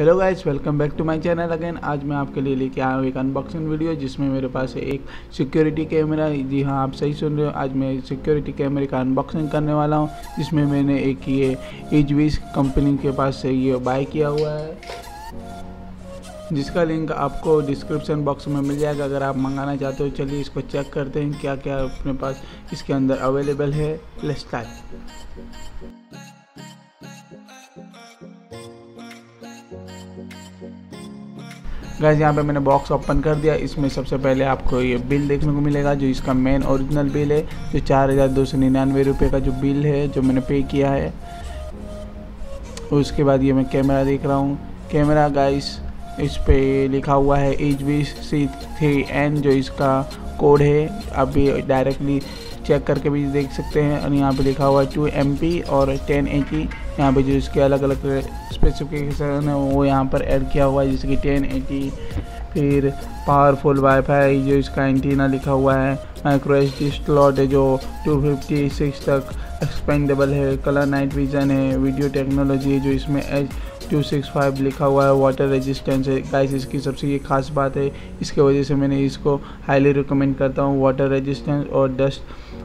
Hello guys welcome back to my channel again आज मैं आपके लिए लेके आया हूँ एक अनबॉक्सिंग वीडियो जिसमें मेरे पास एक सिक्योरिटी कैमरा जी हाँ आप सही सुन रहे हो। आज मैं सिक्योरिटी कैमरे का अनबॉक्सिंग करने वाला हूँ, जिसमें मैंने एक ये एजवीस कंपनी के पास से ये बाय किया हुआ है। जिसका लिंक आपको डिस्क्रिप्शन बॉक्स में मिल जाएगा। अगर आप मंगाना चाहते हो, चलिए इसको चेक करते हैं क्या क्या अपने पास इसके अंदर अवेलेबल है। स्टार्ट गैस यहाँ पे मैंने बॉक्स ओपन कर दिया। इसमें सबसे पहले आपको ये बिल देखने को मिलेगा, जो इसका मेन ओरिजिनल बिल है, जो चार हज़ार दो सौ निन्यानवे रुपये का जो बिल है, जो मैंने पे किया है। उसके बाद ये मैं कैमरा देख रहा हूँ। कैमरा गाइस इस पे लिखा हुआ है H B C three N जो इसका कोड है। अभी डायरेक्टली चेक करके भी देख सकते हैं। और यहाँ पे लिखा हुआ है टू एम पी और टेन एटी यहाँ पे जो इसके अलग अलग स्पेसिफिकेशन है वो यहाँ पर ऐड किया हुआ है, जैसे कि टेन एटी फिर पावरफुल वाईफाई जो इसका एंटीना लिखा हुआ है माइक्रो एच डी स्लॉट है, जो 256 तक एक्सपेंडेबल है कलर नाइट विजन है वीडियो टेक्नोलॉजी है, जो इसमें एच टू सिक्स फाइव लिखा हुआ है वाटर रेजिस्टेंस है। गाइस इसकी सबसे ये खास बात है, इसके वजह से मैंने इसको हाईली रिकमेंड करता हूँ वाटर रेजिस्टेंस और डस्ट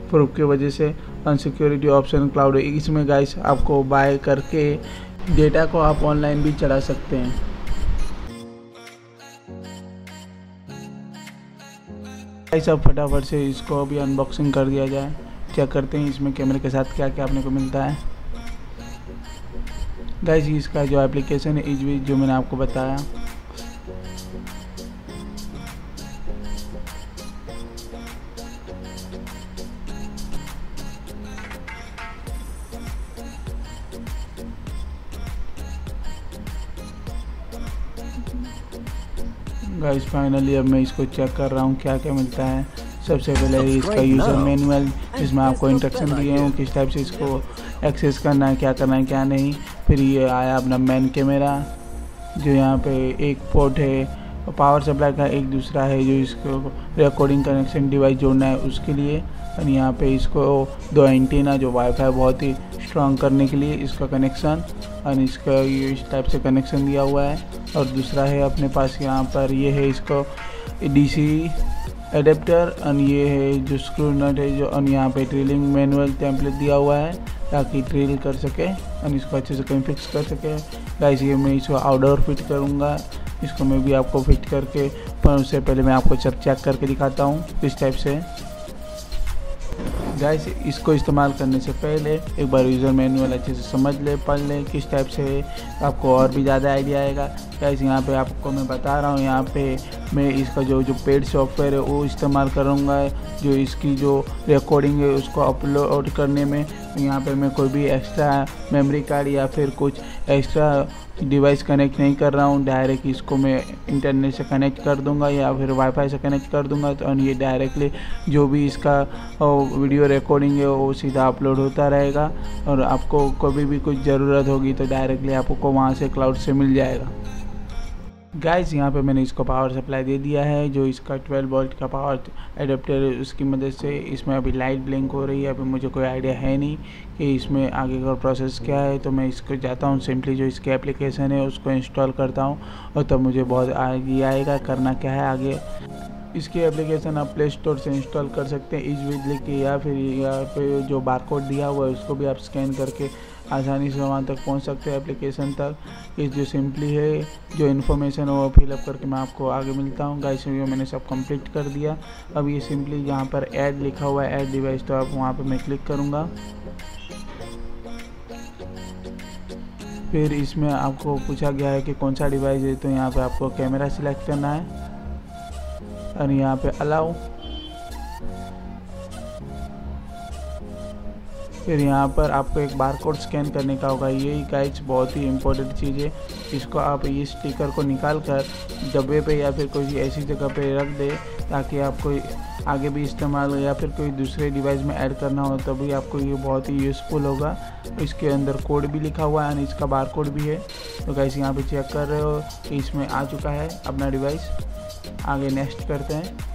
प्रूफ की वजह से। अनसिक्योरिटी ऑप्शन क्लाउड इसमें गाइस आपको बाय करके डेटा को आप ऑनलाइन भी चला सकते हैं। गाइस अब फटाफट से इसको अभी अनबॉक्सिंग कर दिया जाए। चेक करते हैं इसमें कैमरे के साथ क्या क्या अपने को मिलता है। गाइस इसका जो एप्लीकेशन है इजवी जो मैंने आपको बताया गाइस फाइनली अब मैं इसको चेक कर रहा हूँ क्या क्या मिलता है। सबसे पहले इसका यूज़र मैनुअल जिसमें आपको इंट्रक्शन दिए हूँ किस टाइप से इसको एक्सेस करना है क्या करना है क्या नहीं। फिर ये आया अपना मैन कैमरा जो यहाँ पे एक पोर्ट है पावर सप्लाई का एक दूसरा है जो इसको रिकॉर्डिंग कनेक्शन डिवाइस जोड़ना है उसके लिए। और यहाँ पे इसको दो एंटीना जो वाईफाई बहुत ही स्ट्रॉन्ग करने के लिए इसका कनेक्शन और इसका ये इस टाइप से कनेक्शन दिया हुआ है। और दूसरा है अपने पास यहाँ पर ये है इसको डीसी एडेप्टर और ये है जो स्क्रू नट है जो और यहाँ पे ड्रिलिंग मैनुअल टेम्पलेट दिया हुआ है ताकि ड्रिल कर सके और इसको अच्छे से कहीं फिक्स कर सके। गाइस ये मैं इसको आउटडोर फिट करूँगा। इसको मैं भी आपको फिट करके, पर उससे पहले मैं आपको चेक करके दिखाता हूँ किस टाइप से। गाइस इसको इस्तेमाल करने से पहले एक बार यूज़र मैनुअल अच्छे से समझ ले, पढ़ लें, किस टाइप से आपको और भी ज़्यादा आइडिया आएगा। गाइस यहाँ पे आपको मैं बता रहा हूँ, यहाँ पे मैं इसका जो जो पेड सॉफ्टवेयर है, वो इस्तेमाल करूँगा। जो इसकी जो रिकॉर्डिंग है, उसको अपलोड करने में, यहाँ पर मैं कोई भी एक्स्ट्रा मेमोरी कार्ड या फिर कुछ एक्स्ट्रा डिवाइस कनेक्ट नहीं कर रहा हूँ। डायरेक्ट इसको मैं इंटरनेट से कनेक्ट कर दूँगा या फिर वाईफाई से कनेक्ट कर दूँगा। तो और ये डायरेक्टली जो भी इसका वीडियो रिकॉर्डिंग है, वो सीधा अपलोड होता रहेगा। और आपको कभी भी कुछ ज़रूरत होगी तो डायरेक्टली आपको वहाँ से क्लाउड से मिल जाएगा। गाइस यहाँ पे मैंने इसको पावर सप्लाई दे दिया है, जो इसका 12 वोल्ट का पावर एडेप्टर उसकी मदद से इसमें अभी लाइट ब्लिंक हो रही है। अभी मुझे कोई आइडिया है नहीं कि इसमें आगे का प्रोसेस क्या है तो मैं इसको जाता हूँ सिंपली जो इसकी एप्लीकेशन है, उसको इंस्टॉल करता हूँ और तब मुझे बहुत आगे आएगा, करना क्या है आगे। इसकी एप्लीकेशन आप प्ले स्टोर से इंस्टॉल कर सकते हैं इज़ बिजली की या फिर या फिर जो बारकोड दिया हुआ है, उसको भी आप स्कैन करके आसानी से वहाँ तक पहुँच सकते हैं। एप्लीकेशन तक। इस जो सिंपली है, जो इन्फॉर्मेशन है, वो फिलअप करके मैं आपको आगे मिलता हूँ। गाइस वीडियो मैंने सब कंप्लीट कर दिया। अब ये सिंपली यहाँ पर ऐड लिखा हुआ है। ऐड डिवाइस तो आप वहाँ पर मैं क्लिक करूँगा। फिर इसमें आपको पूछा गया है कि कौन सा डिवाइस है तो यहाँ पे आपको कैमरा सिलेक्ट करना है। और यहाँ पे अलाउ फिर यहाँ पर आपको एक बार कोड स्कैन करने का होगा। ये गाइड्स बहुत ही इम्पोर्टेंट चीज़ है। इसको आप ये स्टिकर को निकाल कर डब्बे पे या फिर कोई ऐसी जगह पे रख दे ताकि आपको आगे भी इस्तेमाल या फिर कोई दूसरे डिवाइस में ऐड करना हो, तभी आपको ये बहुत ही यूज़फुल होगा। इसके अंदर कोड भी लिखा हुआ है इसका बार कोड भी है। तो गाइस यहाँ पे चेक कर रहे हो कि इसमें आ चुका है अपना डिवाइस आगे नेक्स्ट करते हैं।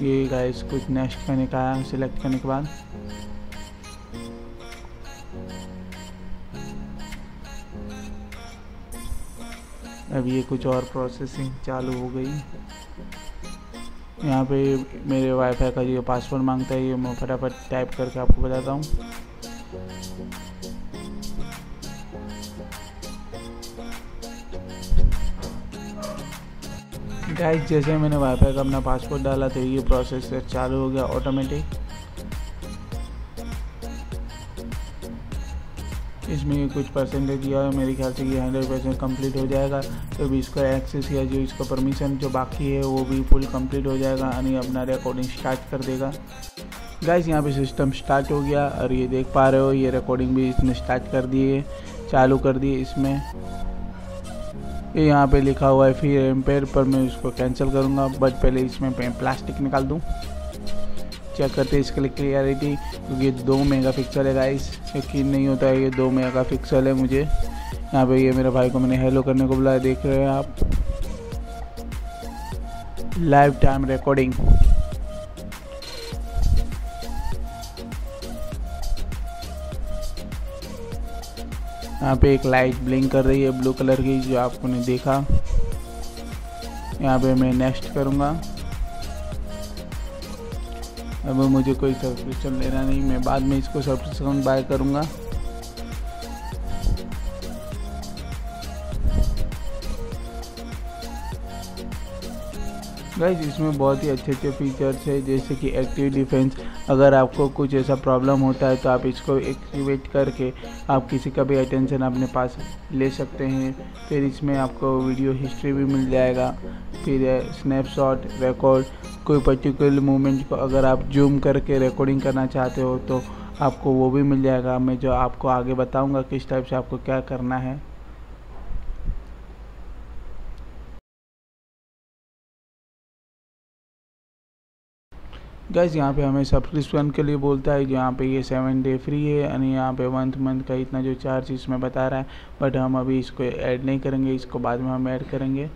ये गाइस कुछ नेक्स्ट करने का आया सिलेक्ट करने के बाद। अब ये कुछ और प्रोसेसिंग चालू हो गई। यहाँ पे मेरे वाईफाई का जो पासवर्ड माँगता है, ये मैं फटाफट टाइप करके आपको बताता हूँ। गाइस जैसे मैंने वाईफाई का अपना पासवर्ड डाला तो ये प्रोसेस चालू हो गया ऑटोमेटिक इसमें कुछ परसेंटेज दिया है, मेरे ख्याल से ये हंड्रेड परसेंट कंप्लीट हो जाएगा। तो भी इसका एक्सेस या जो इसका परमिशन जो बाकी है, वो भी फुल कंप्लीट हो जाएगा, यानी अपना रिकॉर्डिंग स्टार्ट कर देगा। गाइस यहाँ पे सिस्टम स्टार्ट हो गया, और ये देख पा रहे हो, ये रिकॉर्डिंग भी इसने स्टार्ट कर दी है चालू कर दी इसमें। ये यहाँ पे लिखा हुआ है फिर एम्पेयर पर मैं इसको कैंसिल करूँगा। बट पहले इसमें प्लास्टिक निकाल दूँ। चेक करते हैं इसके लिए क्लियरिटी क्योंकि ये दो मेगा पिक्सल है गाइस यकीन नहीं होता है ये दो मेगा पिक्सल है मुझे। यहाँ पे ये मेरे भाई को मैंने हेलो करने को बुलाया, देख रहे हैं आप। लाइव टाइम रिकॉर्डिंग यहाँ पे एक लाइट ब्लिंक कर रही है ब्लू कलर की, जो आपको ने देखा। यहाँ पे मैं नेक्स्ट करूँगा। अब मुझे कोई सब्सक्रिप्शन लेना नहीं, मैं बाद में इसको सब्सक्रिप्शन बाय करूँगा। गाइज़ इसमें बहुत ही अच्छे अच्छे फीचर्स है, जैसे कि एक्टिव डिफेंस अगर आपको कुछ ऐसा प्रॉब्लम होता है तो आप इसको एक्टिवेट करके आप किसी का भी अटेंशन अपने पास ले सकते हैं। फिर इसमें आपको वीडियो हिस्ट्री भी मिल जाएगा। फिर स्नैपशॉट रिकॉर्ड कोई पर्टिकुलर मोमेंट को अगर आप जूम करके रिकॉर्डिंग करना चाहते हो तो आपको वो भी मिल जाएगा। मैं जो आपको आगे बताऊँगा, किस टाइप से आपको क्या करना है। गैस यहाँ पे हमें सब्सक्रिप्शन के लिए बोलता है यहाँ पे ये सेवन डे फ्री है, यानी यहाँ पे वंथ मंथ का इतना जो चार्ज इसमें बता रहा है बट हम अभी इसको ऐड नहीं करेंगे, इसको बाद में हम ऐड करेंगे।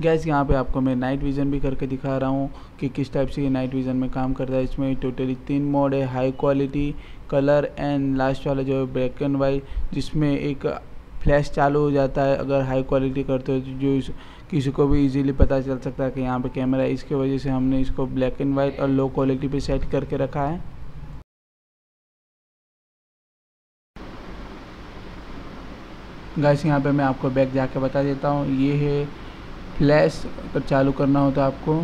गैस यहाँ पे आपको मैं नाइट विज़न भी करके दिखा रहा हूँ कि किस टाइप से ये नाइट विज़न में काम करता है। इसमें टोटली तीन मोड है high quality colour and last वाला जो है ब्लैक एंड वाइट जिसमें एक फ्लैश चालू हो जाता है। अगर हाई क्वालिटी करते हो तो जो किसी को भी इजीली पता चल सकता है कि यहाँ पे कैमरा है। इसके वजह से हमने इसको ब्लैक एंड वाइट और लो क्वालिटी पे सेट करके रखा है। गैस यहाँ पे मैं आपको बैक जाके बता देता हूँ। ये है फ्लैश अगर चालू करना हो तो आपको,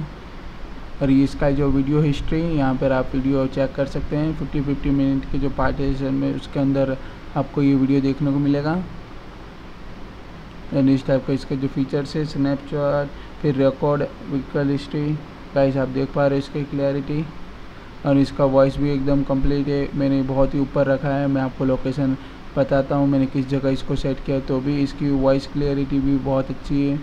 और ये इसका जो वीडियो हिस्ट्री यहाँ पर आप वीडियो चेक कर सकते हैं। फिफ्टी फिफ्टी मिनट के जो पार्टीशन में उसके अंदर आपको ये वीडियो देखने को मिलेगा। एंड इस टाइप का इसका जो फीचर्स है स्नैपचैट फिर रिकॉर्ड व्हीकल हिस्ट्री गाइस आप देख पा रहे हो इसकी क्लैरिटी और इसका वॉइस भी एकदम कंप्लीट है। मैंने बहुत ही ऊपर रखा है। मैं आपको लोकेशन बताता हूँ, मैंने किस जगह इसको सेट किया तो भी इसकी वॉइस क्लियरिटी भी बहुत अच्छी है।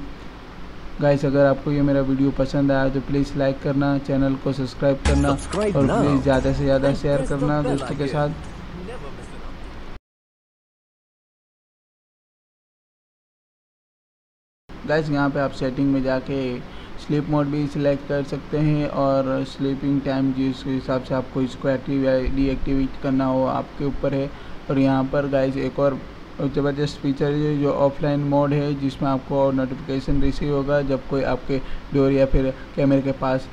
गाइस अगर आपको ये मेरा वीडियो पसंद आया तो प्लीज़ लाइक करना चैनल को सब्सक्राइब करना और प्लीज़ ज़्यादा से ज़्यादा शेयर करना दोस्तों के साथ। गाइस यहाँ पे आप सेटिंग में जाके स्लीप मोड भी सिलेक्ट कर सकते हैं और स्लीपिंग टाइम जिस हिसाब से आपको इसको एक्टिव या डीएक्टिवेट करना हो आपके ऊपर है। और यहाँ पर गाइस एक और ज़बरदस्त फीचर है जो ऑफलाइन मोड है, जिसमें आपको नोटिफिकेशन रिसीव होगा जब कोई आपके डोर या फिर कैमरे के पास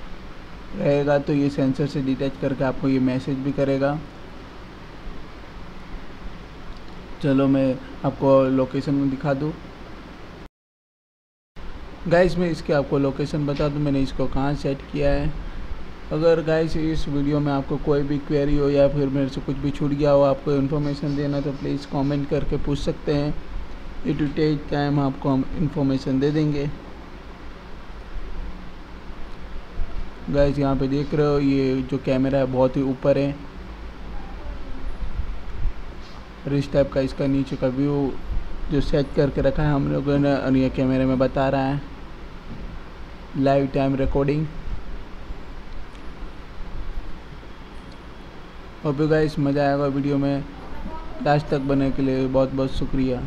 रहेगा तो ये सेंसर से डिटेच करके आपको ये मैसेज भी करेगा। चलो मैं आपको लोकेशन दिखा दूँ। गाइस मैं इसके आपको लोकेशन बता दूँ, मैंने इसको कहाँ सेट किया है। अगर गाइस इस वीडियो में आपको कोई भी क्वेरी हो या फिर मेरे से कुछ भी छूट गया हो, आपको इन्फॉर्मेशन देना तो प्लीज़ कमेंट करके पूछ सकते हैं। इट टू टेक टाइम आपको हम इन्फॉर्मेशन दे देंगे। गाइस यहाँ पे देख रहे हो, ये जो कैमरा है, बहुत ही ऊपर है। इस टाइप का इसका नीचे का व्यू जो सेट करके रखा है हम लोगों ने, और ये कैमरे में बता रहा है। लाइव टाइम रिकॉर्डिंग और भी गाइस मज़ा आएगा वीडियो में। लास्ट तक बने के लिए बहुत बहुत शुक्रिया।